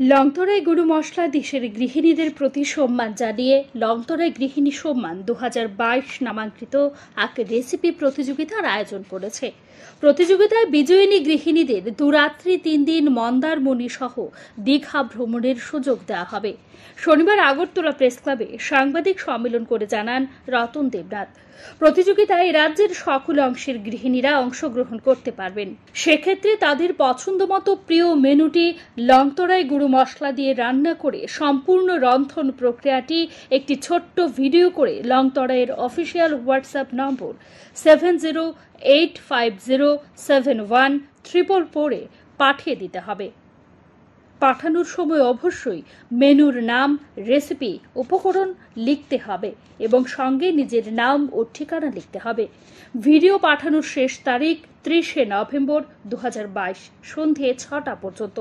লংতরাই গরু মশলা দেশের গৃহিণীদের প্রতি সম্মান জানিয়ে লংতরাই গৃহিণী সম্মান দু নামাঙ্কিত এক রেসিপি প্রতিযোগিতার আয়োজন করেছে। প্রতিযোগিতায় বিজয়িনী গৃহিণীদের দুরাত্রি তিন দিন মন্দারমণি সহ দীঘা ভ্রমণের সুযোগ দেওয়া হবে। শনিবার আগরতলা প্রেস ক্লাবে সাংবাদিক সম্মেলন করে জানান রতন দেবনাথ। প্রতিযোগিতায় রাজ্যের সকল অংশের গৃহিণীরা অংশগ্রহণ করতে পারবেন। সেক্ষেত্রে তাদের পছন্দমতো প্রিয় মেনুটি লংতরাই গুঁড়ো মশলা দিয়ে রান্না করে সম্পূর্ণ রন্ধন প্রক্রিয়াটি একটি ছোট্ট ভিডিও করে লংতরাইয়ের official WhatsApp number seven zero eight five zero seven one পাঠিয়ে দিতে হবে। পাঠানোর সময় অবশ্যই মেনুর নাম রেসিপি উপকরণ লিখতে হবে এবং সঙ্গে নিজের নাম ও ঠিকানা লিখতে হবে। ভিডিও পাঠানোর শেষ তারিখ ত্রিশে নভেম্বর দু সন্ধে ছটা পর্যন্ত।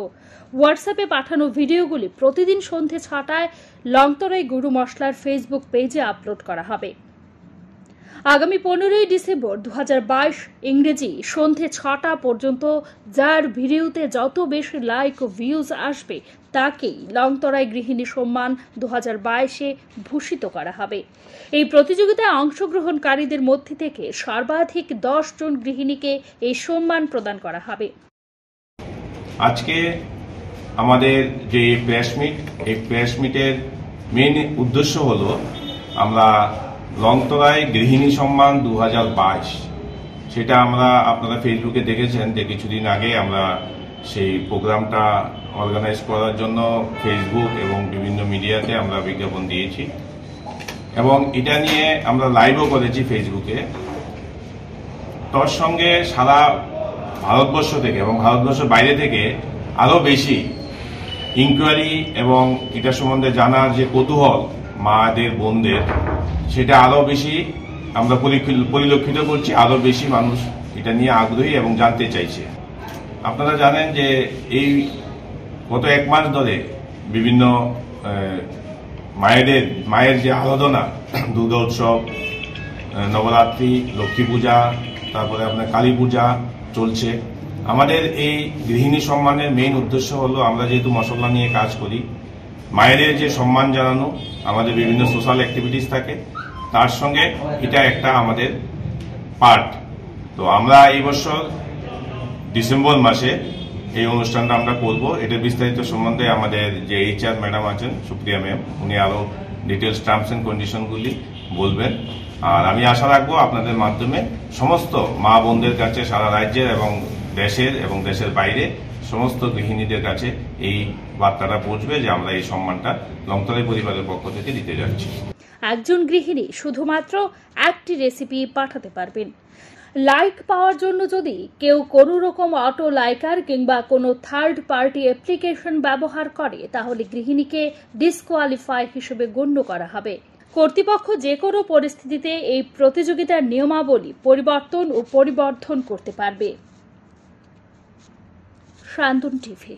হোয়াটসঅ্যাপে পাঠানো ভিডিওগুলি প্রতিদিন সন্ধে ছটায় লংতরাই গুরু মশলার ফেসবুক পেজে আপলোড করা হবে। আগামী পনেরোই ডিসেম্বর দু ইংরেজি সন্ধে ছটা পর্যন্ত যার ভিডিওতে যত বেশি লাইক ও ভিউজ আসবে, তাকেই লংতরাই গৃহিণী সম্মান দু বাইশে ভূষিত করা হবে। এই প্রতিযোগিতায় অংশগ্রহণকারীদের মধ্যে থেকে সর্বাধিক দশ জন গৃহিণীকে এই সম্মান প্রদান করা হবে। আজকে আমাদের যে প্রেস মিট এই প্রেস মিটের মেন উদ্দেশ্য হলো, আমরা লংতরায় গৃহিণী সম্মান দু হাজার বাইশ। সেটা আমরা আপনারা ফেসবুকে দেখেছেন যে কিছুদিন আগে আমরা সেই প্রোগ্রামটা অর্গানাইজ করার জন্য ফেসবুক এবং বিভিন্ন মিডিয়াতে আমরা বিজ্ঞাপন দিয়েছি। এবং এটা নিয়ে আমরা লাইভও করেছি ফেসবুকে তোর সঙ্গে সারা ভারতবর্ষ থেকে এবং ভারতবর্ষের বাইরে থেকে আরও বেশি ইনকোয়ারি এবং এটা সম্বন্ধে জানার যে কৌতূহল মাদের, বোনদের সেটা আরও বেশি আমরা পরিলক্ষিত করছি আরও বেশি মানুষ এটা নিয়ে আগ্রহী এবং জানতে চাইছে। আপনারা জানেন যে এই গত এক মাস ধরে বিভিন্ন মায়েদের মায়ের যে আরাধনা দুর্গা উৎসব নবরাত্রি, লক্ষ্মী পূজা, তারপরে আপনার কালী পূজা চলছে। আমাদের এই গৃহিণী সম্মানের মেইন উদ্দেশ্য হলো আমরা যেহেতু মশলা নিয়ে কাজ করি মায়েদের যে সম্মান জানানো, আমাদের বিভিন্ন সোশ্যাল অ্যাক্টিভিটিস থাকে, তার সঙ্গে এটা একটা আমাদের পার্ট তো আমরা এই বছর ডিসেম্বর মাসে এই অনুষ্ঠানটা আমরা করব। এটার বিস্তারিত সম্বন্ধে আমাদের যে এইচআর ম্যাডাম আছেন, সুপ্রিয়া ম্যাম উনি আরও ডিটেলস টার্মস এন্ড কন্ডিশনগুলি বলবেন। আর আমি আশা রাখব আপনাদের মাধ্যমে সমস্ত মা বোনদের কাছে সারা রাজ্যের এবং দেশের এবং দেশের বাইরে সমস্ত গৃহিণীদের কাছে এই বার্তাটা পৌঁছবে যে আমরা এই সম্মানটা লংতরাই পরিবারের পক্ষ থেকে দিতে যাচ্ছি। একজন গৃহিণী শুধুমাত্র একটি রেসিপি পাঠাতে পারবেন। লাইক পাওয়ার জন্য যদি কেউ কোনো রকম অটো লাইকার কিংবা কোনো থার্ড পার্টি অ্যাপ্লিকেশন ব্যবহার করে, তাহলে গৃহিণীকে ডিসকোয়ালিফাই হিসেবে গণ্য করা হবে। কর্তৃপক্ষ যে কোনো পরিস্থিতিতে এই প্রতিযোগিতার নিয়মাবলী পরিবর্তন ও পরিবর্ধন করতে পারবে। শান্তন টিভি